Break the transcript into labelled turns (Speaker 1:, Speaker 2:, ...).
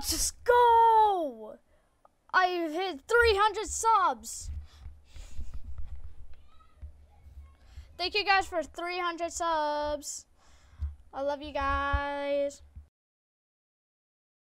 Speaker 1: Let's go! I hit 300 subs. Thank you guys for 300 subs. I love you guys.